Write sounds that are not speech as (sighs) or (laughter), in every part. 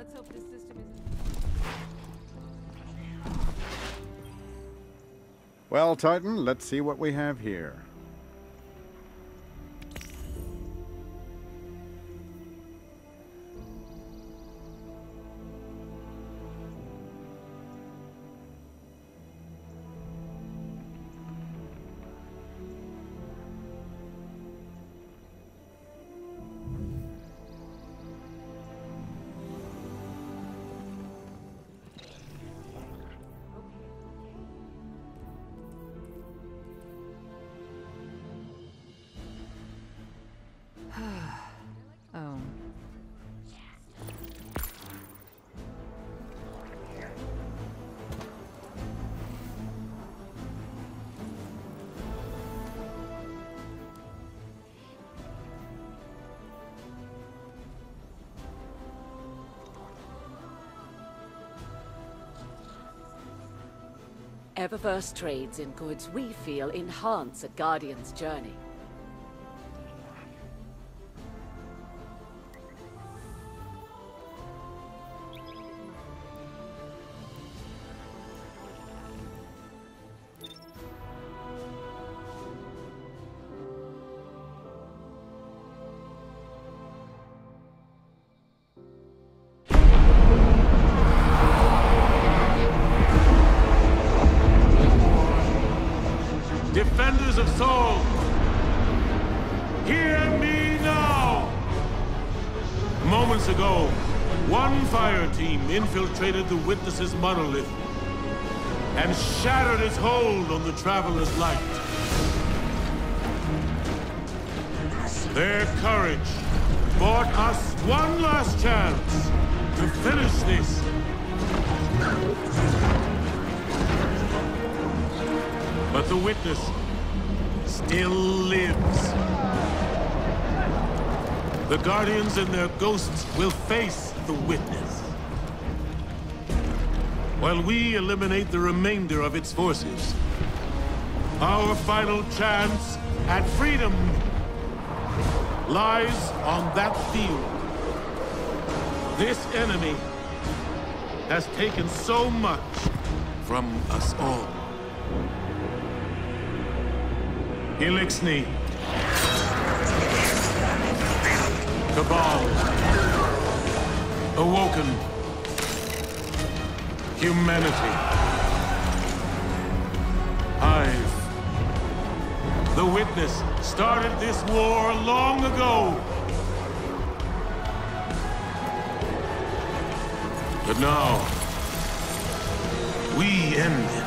Let's hope this system isn't. Well, Titan, let's see what we have here. Eververse trades in goods we feel enhance a Guardian's journey. Witness's monolith and shattered its hold on the Traveler's light. Their courage bought us one last chance to finish this. But the Witness still lives. The Guardians and their ghosts will face the Witness. While we eliminate the remainder of its forces, our final chance at freedom lies on that field. This enemy has taken so much from us all. Eliksni. Cabal. Awoken. Humanity. Hive. The Witness started this war long ago. But now, we end it.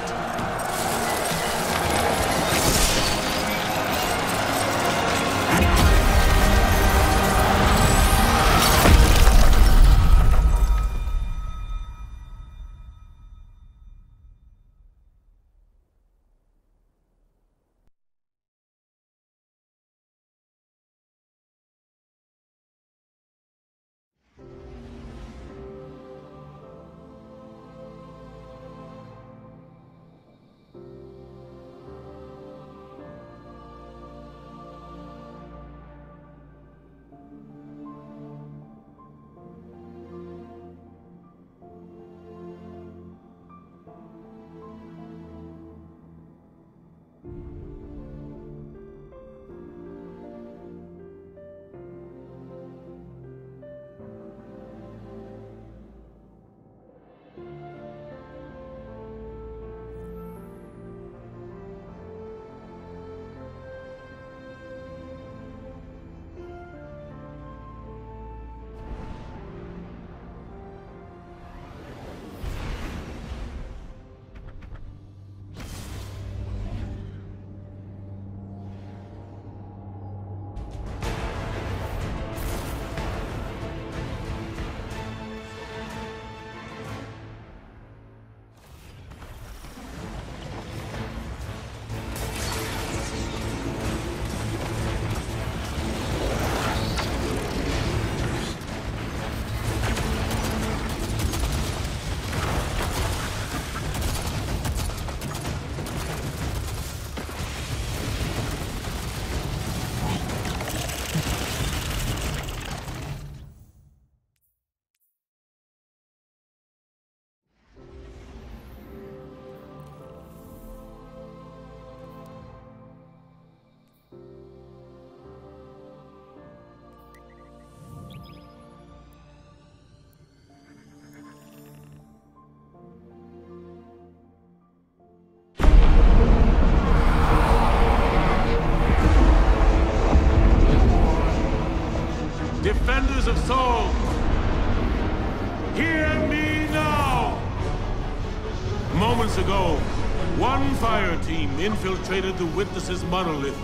Infiltrated the Witness's monolith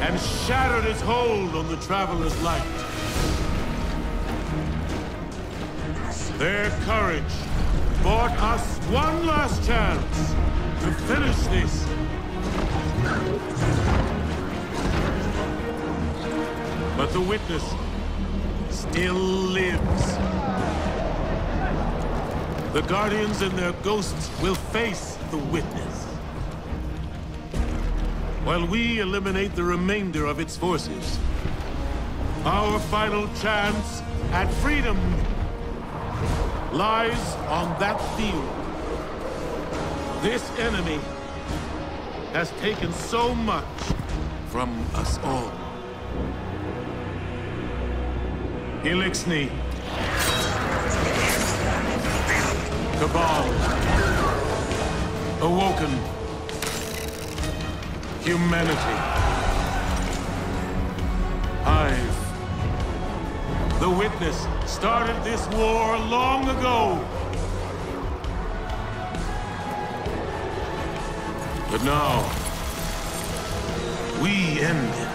and shattered its hold on the Traveler's light. Their courage bought us one last chance to finish this. But the Witness still lives. The Guardians and their ghosts will face the Witness. While we eliminate the remainder of its forces. Our final chance at freedom lies on that field. This enemy has taken so much from us all. Eliksni. Cabal. Awoken. Humanity. Hive. The Witness started this war long ago. But now, we end it.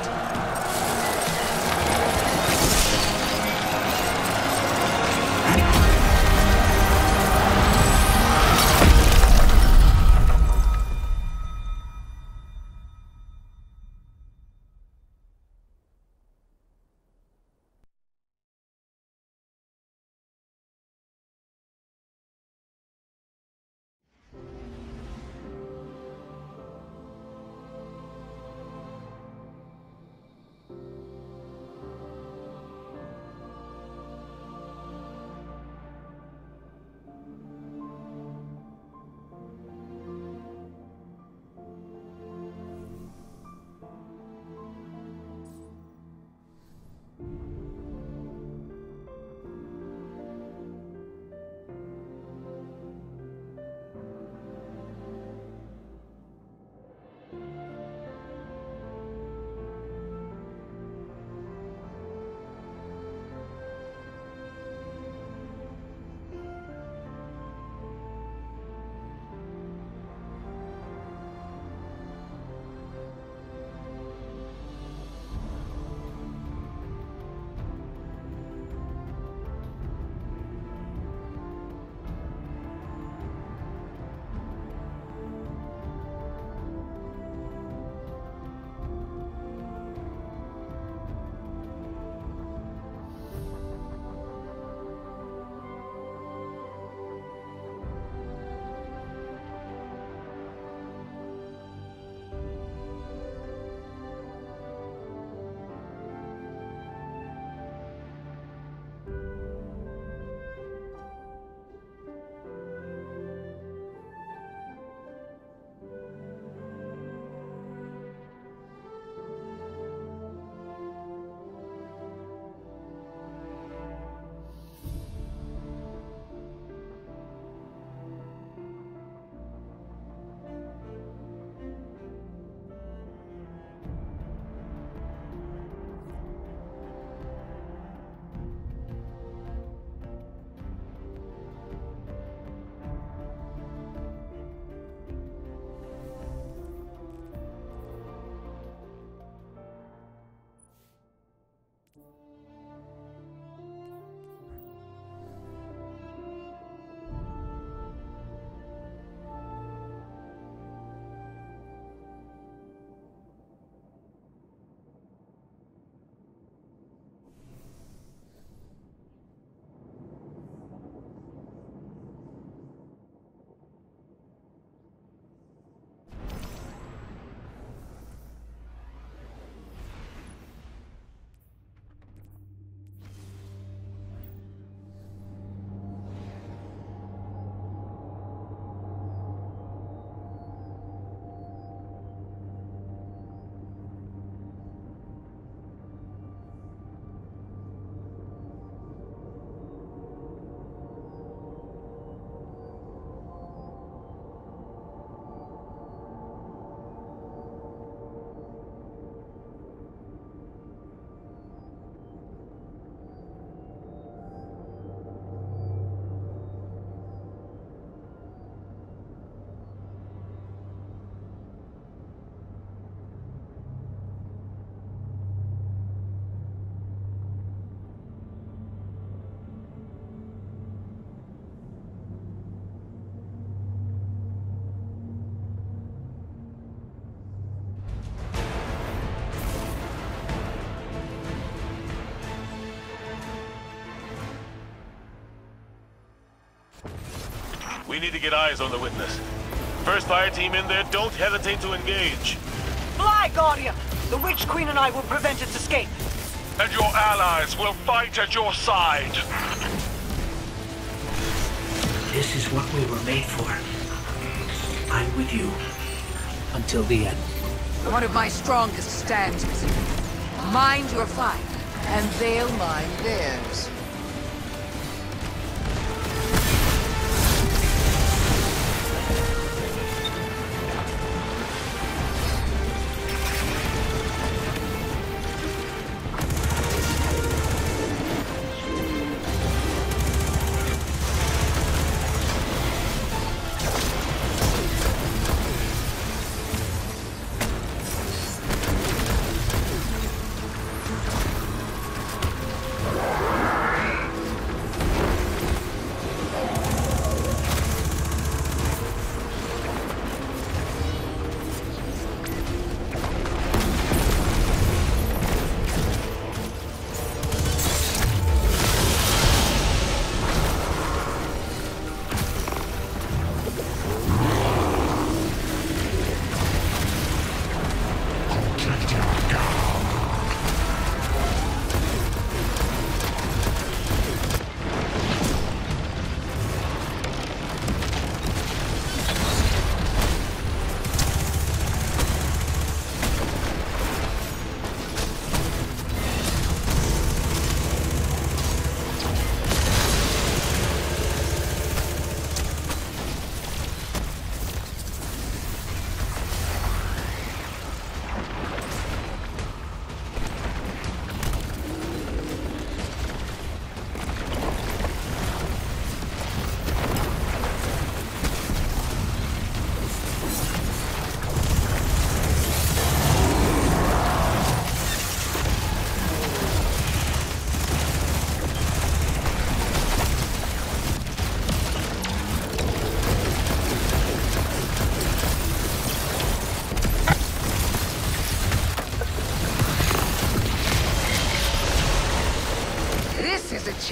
We need to get eyes on the witness. First fire team in there, don't hesitate to engage. Fly, Guardian! The Witch Queen and I will prevent its escape. And your allies will fight at your side. This is what we were made for. I'm with you. Until the end. One of my strongest stands, Mind your fight, and they'll mind theirs.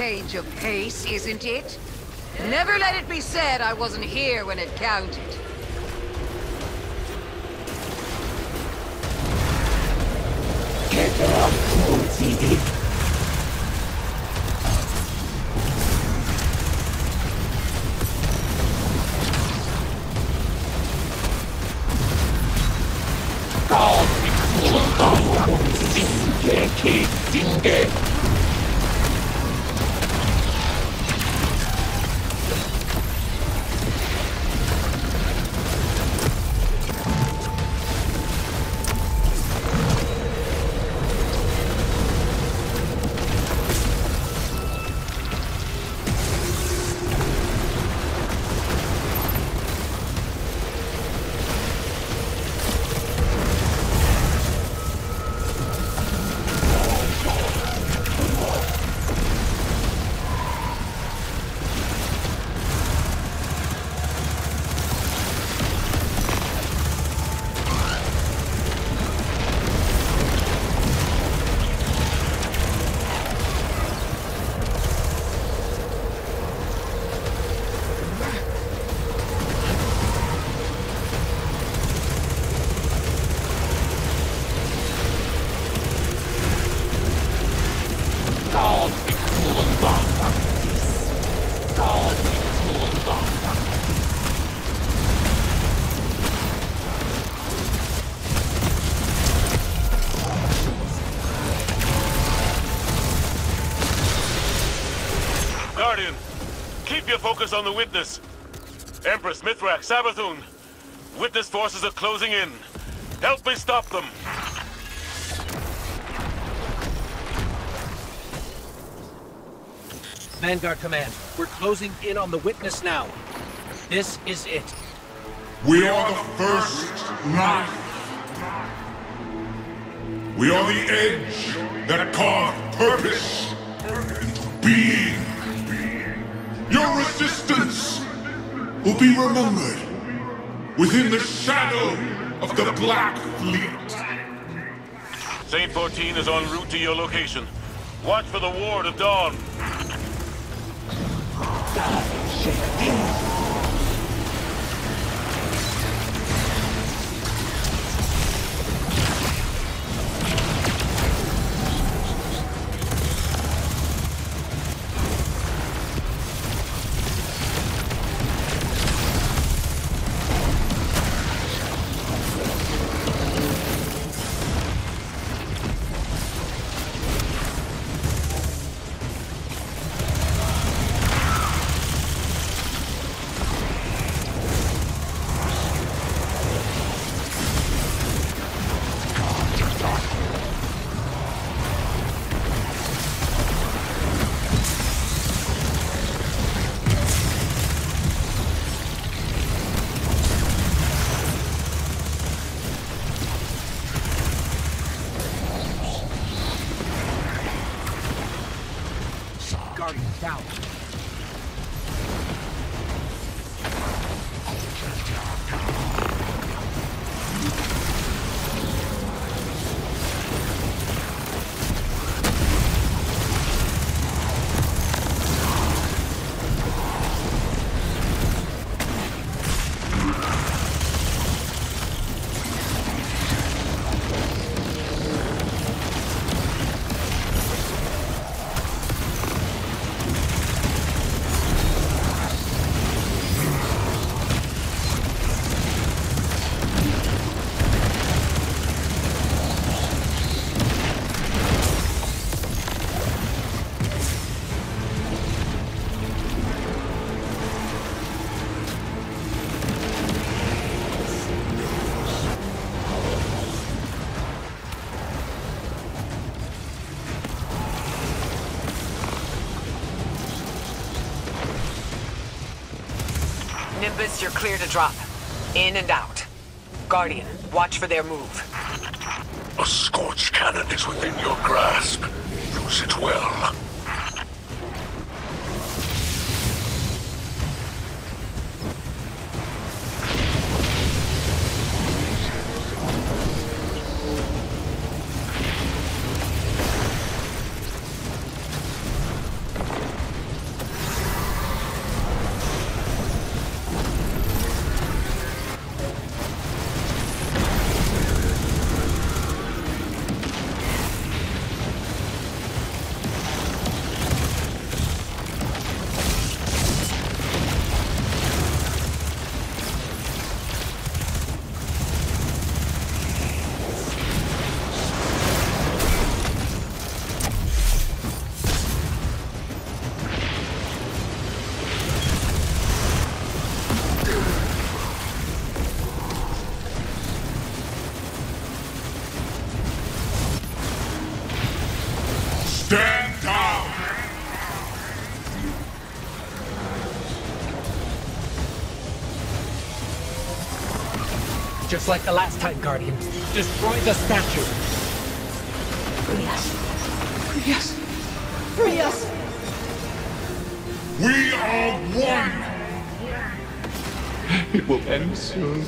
Change of pace, isn't it? Never let it be said I wasn't here when it counted. Get up, focus on the witness. Empress, Mithrax, Savathun. Witness forces are closing in. Help me stop them. Vanguard Command, we're closing in on the witness now. This is it. We are the first knife. We are the edge that carved purpose into being. Your resistance will be remembered within the shadow of the Black Fleet. Saint 14 is en route to your location. Watch for the Ward of Dawn. Now. You're clear to drop. In and out. Guardian, watch for their move. A scorched cannon is within your grasp. Just like the last time, Guardian. Destroy the statue. Free us. Free us. Free us. We are one! It will end soon.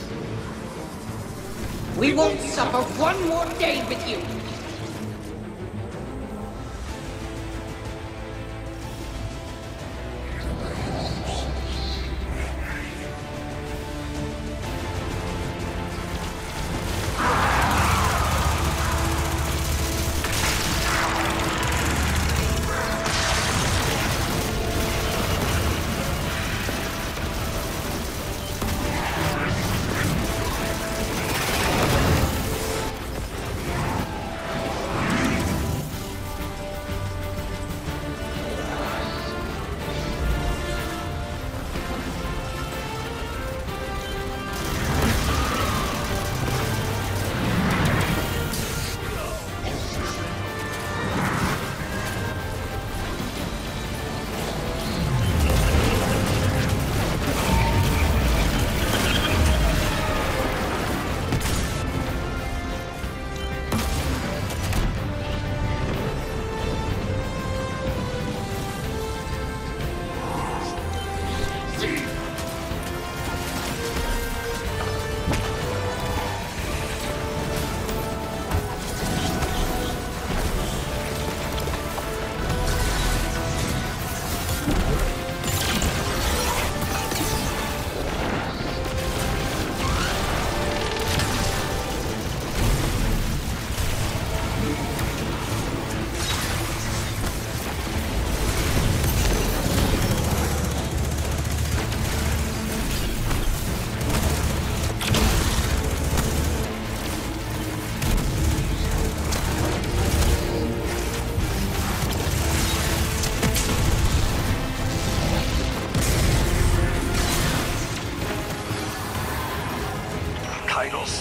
We won't suffer one more day with you.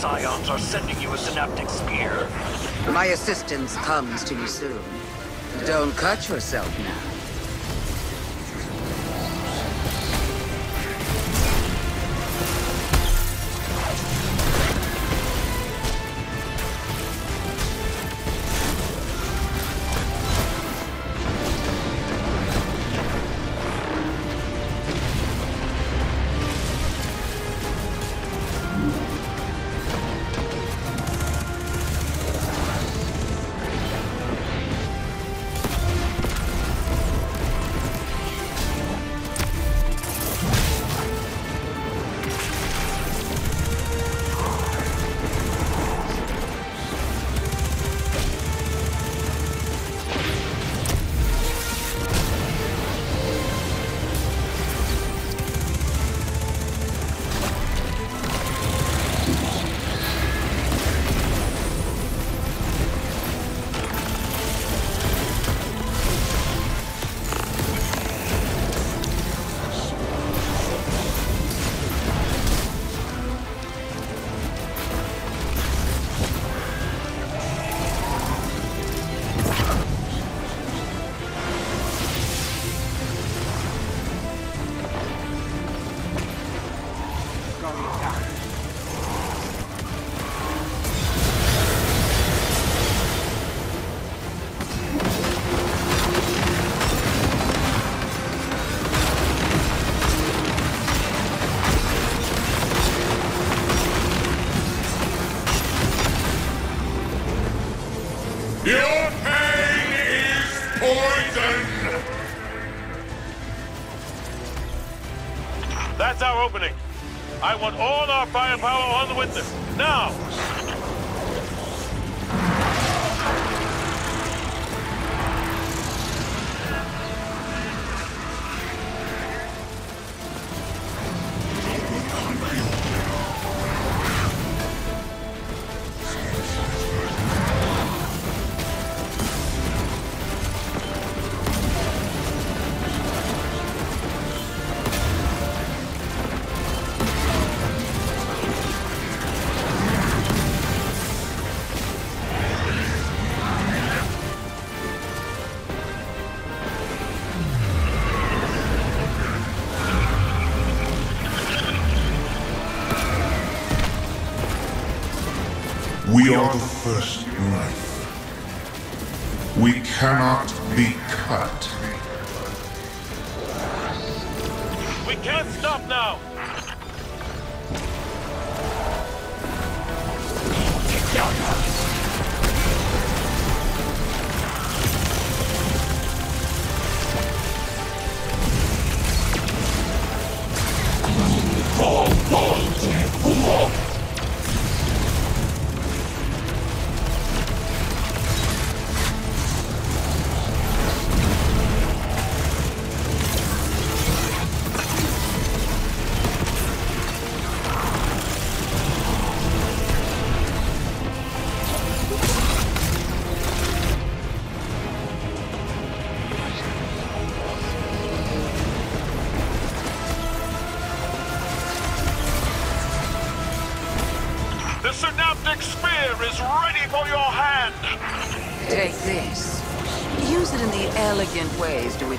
Scions are sending you a synaptic spear. My assistance comes to you soon. Don't cut yourself now. Australia firepower on the witness.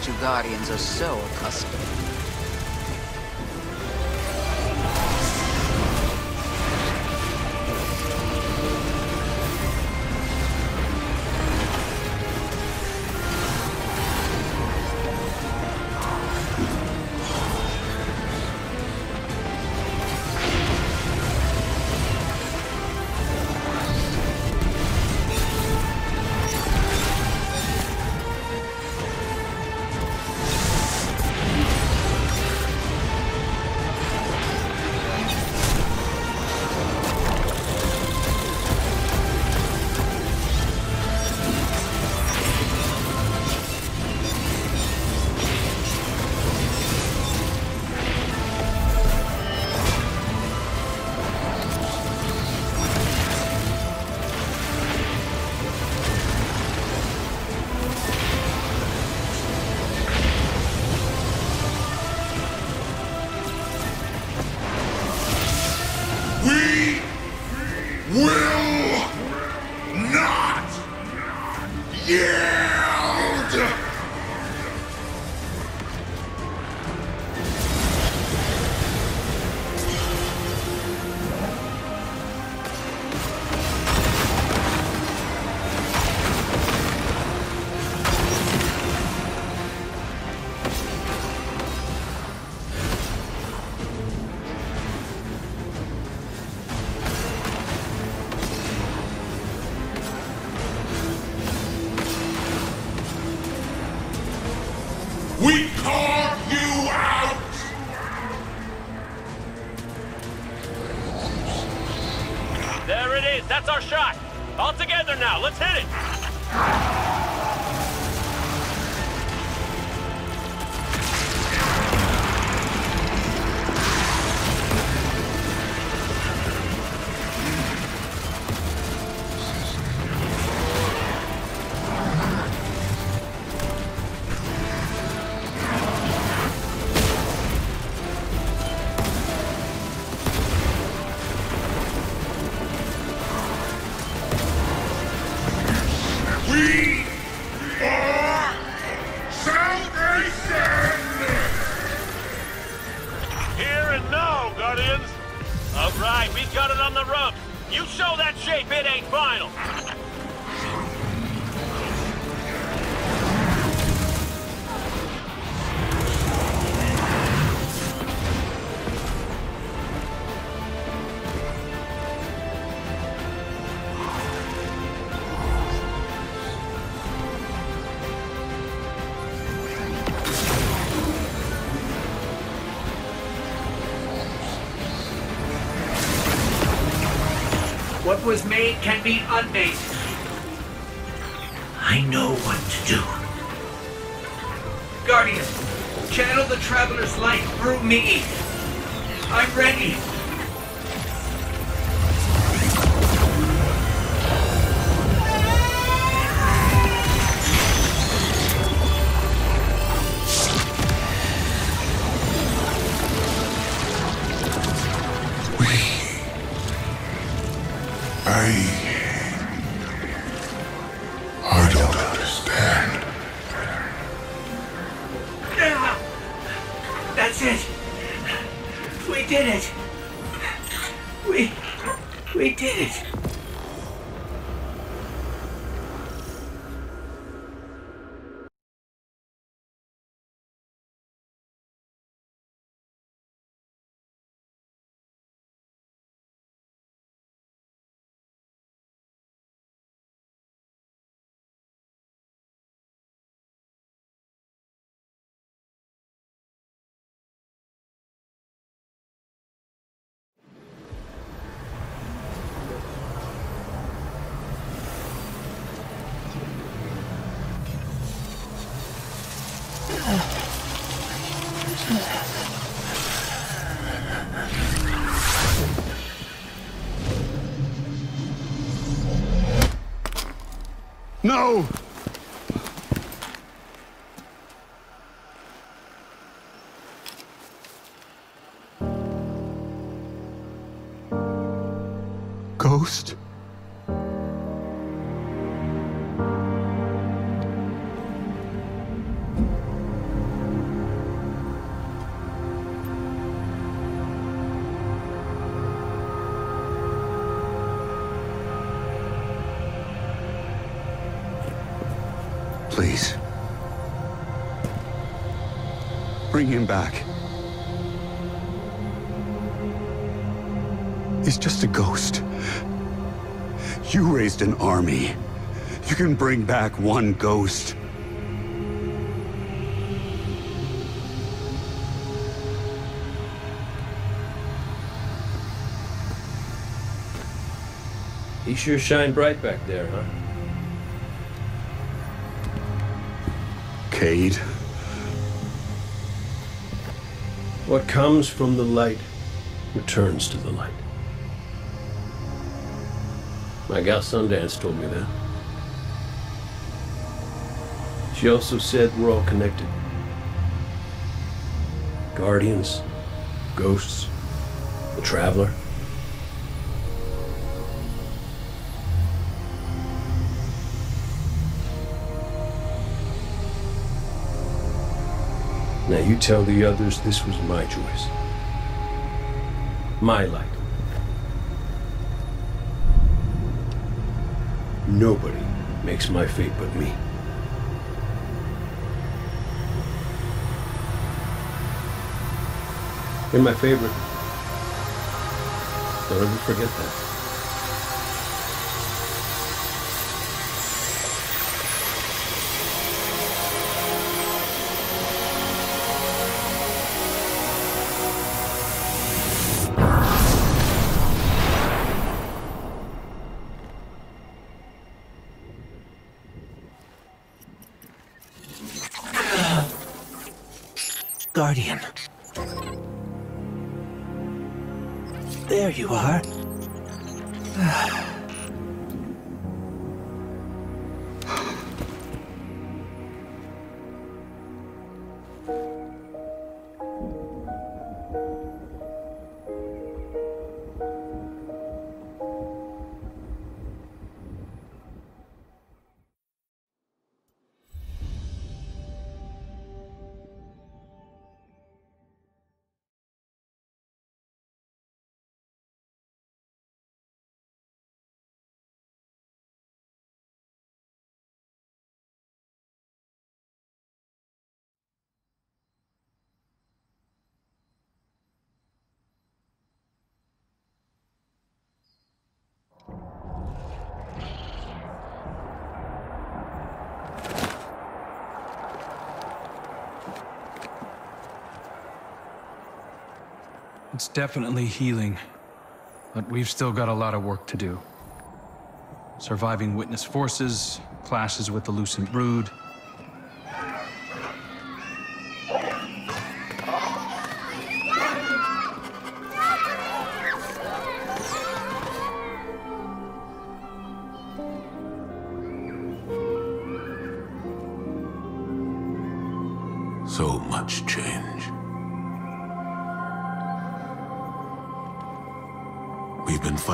you Guardians are so accustomed. What was made can be unmade. I know what to do. Guardian, channel the Traveler's light through me. I'm ready. We No! Him back. He's just a ghost. You raised an army. You can bring back one ghost. He sure shined bright back there, huh? Cayde. What comes from the light returns to the light. My gal Sundance told me that. She also said we're all connected. Guardians, ghosts, the Traveler. Now you tell the others this was my choice. My light. Nobody makes my fate but me. You're my favorite. Don't ever forget that. There you are. (sighs) (sighs) (sighs) It's definitely healing, but we've still got a lot of work to do. Surviving witness forces, clashes with the Lucent Brood.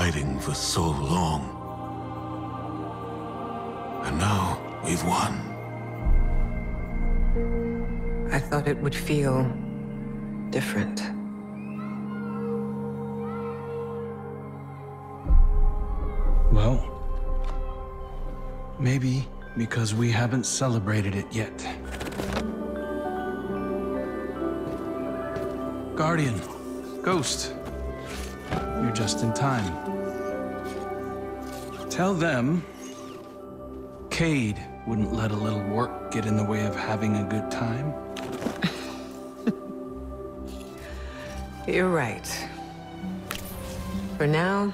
Fighting for so long. And now we've won. I thought it would feel different. Well, maybe because we haven't celebrated it yet. Guardian, Ghost, you're just in time. Tell them Cayde wouldn't let a little work get in the way of having a good time. (laughs) You're right. For now,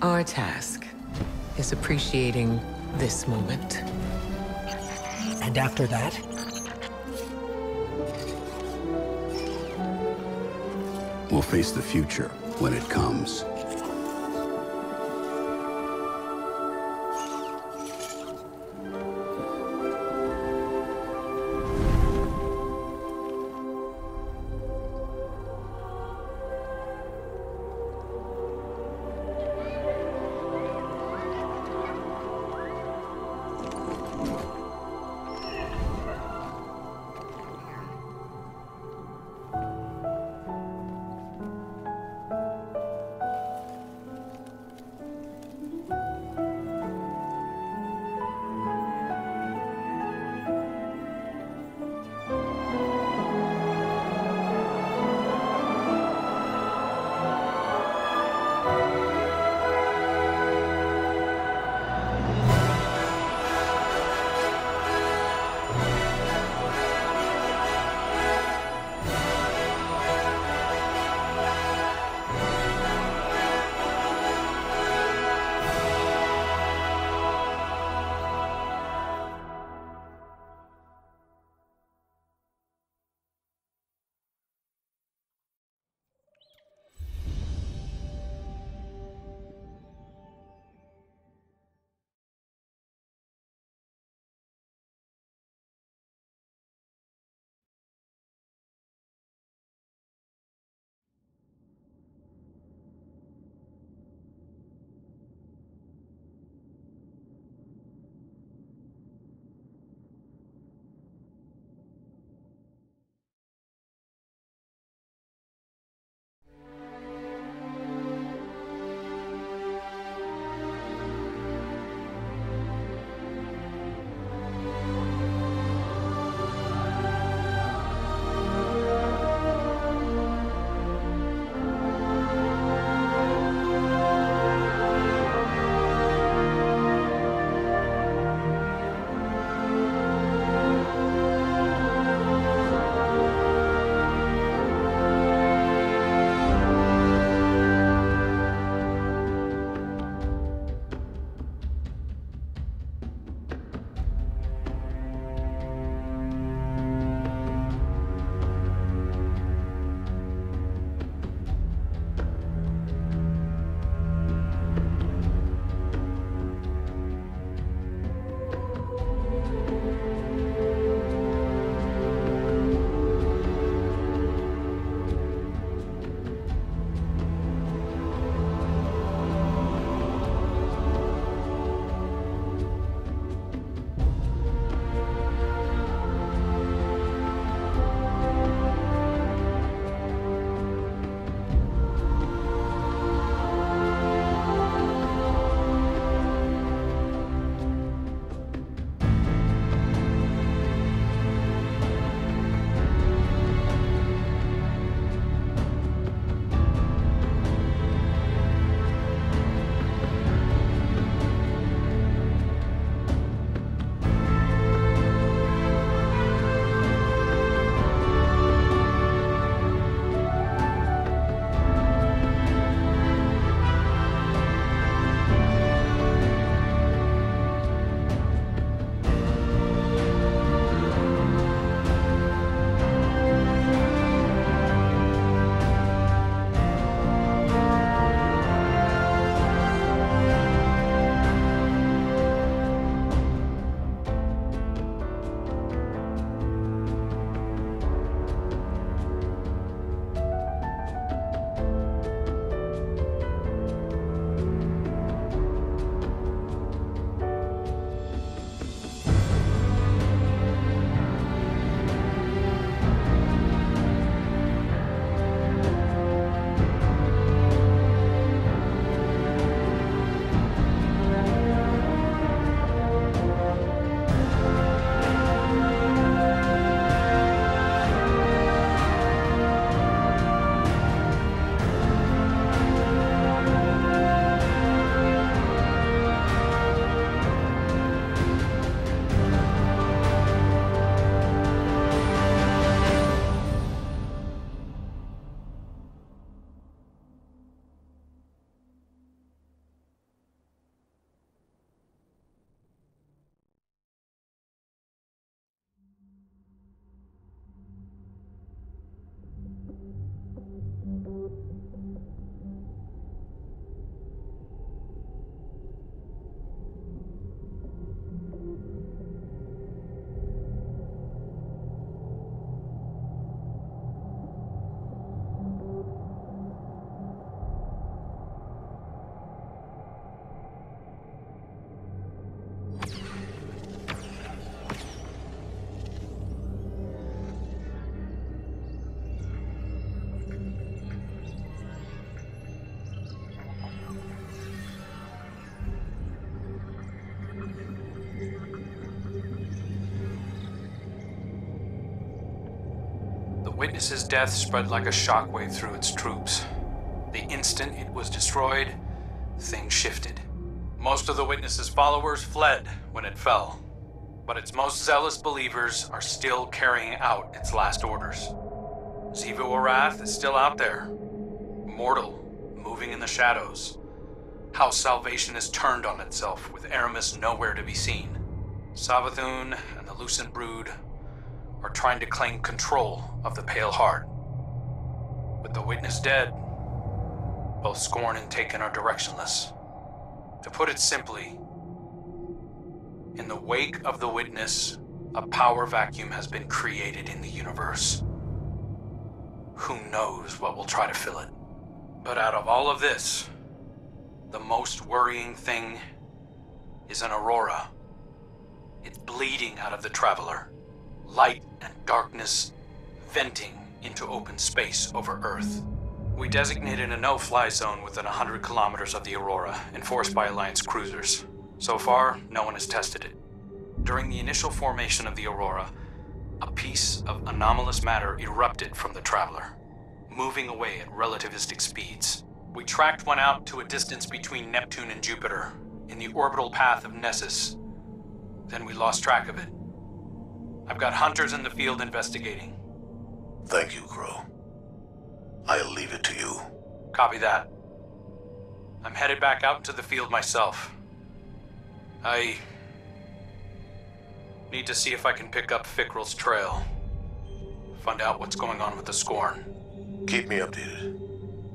our task is appreciating this moment. And after that? We'll face the future when it comes. Witness's death spread like a shockwave through its troops. The instant it was destroyed, things shifted. Most of the Witness's followers fled when it fell, but its most zealous believers are still carrying out its last orders. Xivu Arath is still out there, mortal, moving in the shadows. How salvation has turned on itself, with Eramis nowhere to be seen. Savathun and the Lucent Brood are trying to claim control of the Pale Heart. With the Witness dead, both Scorn and Taken are directionless. To put it simply, in the wake of the Witness, a power vacuum has been created in the universe. Who knows what will try to fill it? But out of all of this, the most worrying thing is an aurora. It's bleeding out of the Traveler. Light and darkness venting into open space over Earth. We designated a no-fly zone within 100 kilometers of the Aurora, enforced by Alliance cruisers. So far, no one has tested it. During the initial formation of the Aurora, a piece of anomalous matter erupted from the Traveler, moving away at relativistic speeds. We tracked one out to a distance between Neptune and Jupiter, in the orbital path of Nessus. Then we lost track of it. I've got hunters in the field investigating. Thank you, Crow. I'll leave it to you. Copy that. I'm headed back out into the field myself. I need to see if I can pick up Fikrul's trail. Find out what's going on with the Scorn. Keep me updated.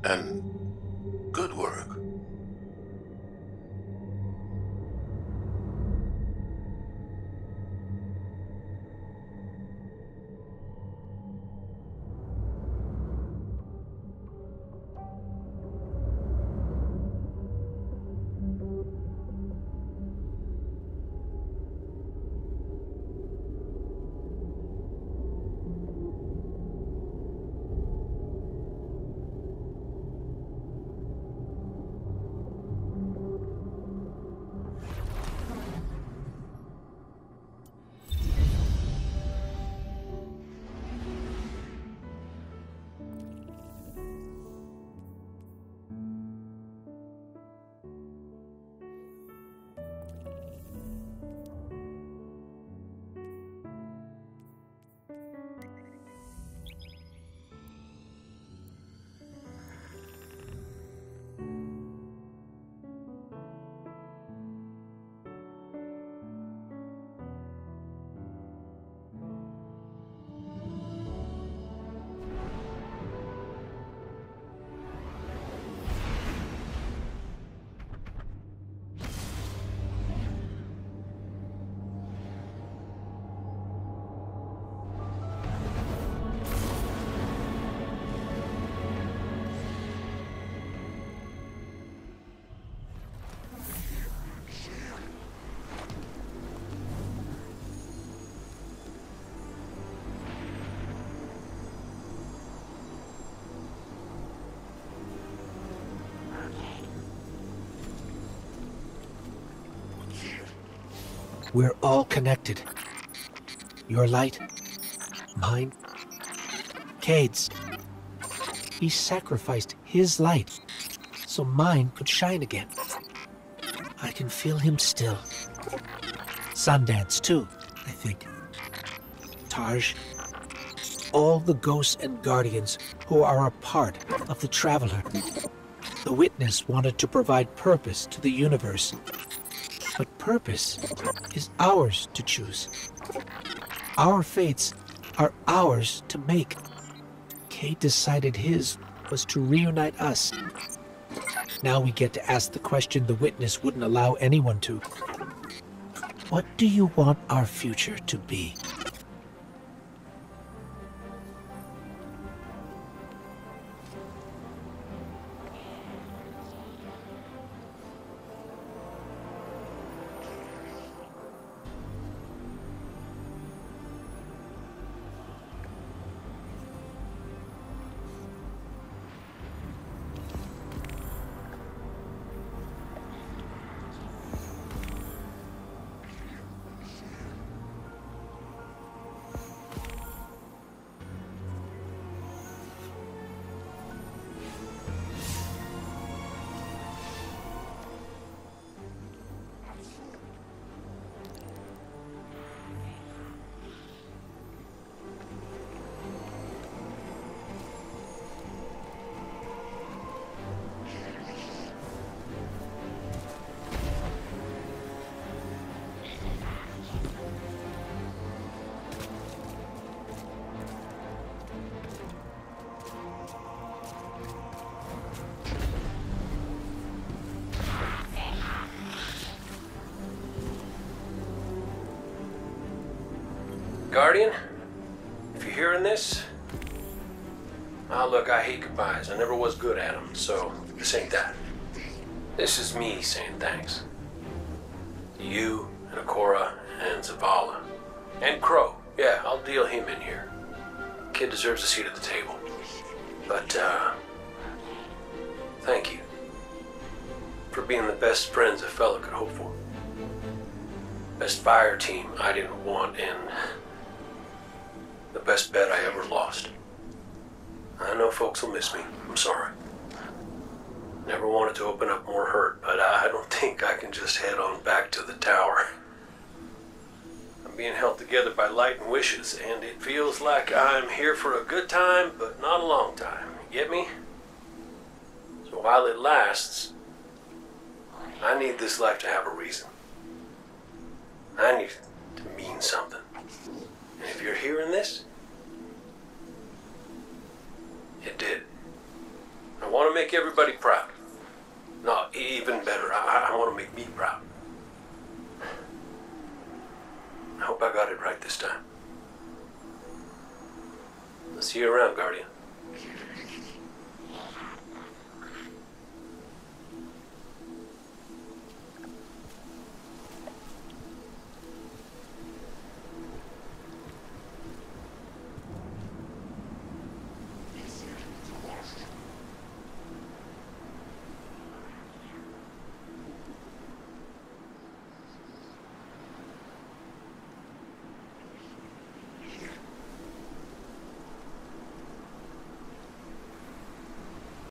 And good work. We're all connected. Your light, mine, Cayde's. He sacrificed his light so mine could shine again. I can feel him still. Sundance, too, I think. Taj. All the ghosts and guardians who are a part of the Traveler. The Witness wanted to provide purpose to the universe. But purpose is ours to choose. Our fates are ours to make. Cayde decided his was to reunite us. Now we get to ask the question the witness wouldn't allow anyone to. What do you want our future to be? Here. Kid deserves a seat at the table. But, uh, thank you for being the best friends a fella could hope for. Best fire team I didn't want, and the best bet I ever lost. I know folks will miss me. I'm sorry. Never wanted to open up more hurt, but I don't (laughs) think I can just head on back to the tower. Being held together by light and wishes, and it feels like I'm here for a good time, but not a long time. You get me? So while it lasts, I need this life to have a reason. I need to mean something. And if you're hearing this, it did. I want to make everybody proud. No, even better, I, I want to make me proud. I hope I got it right this time. I'll see you around, Guardian.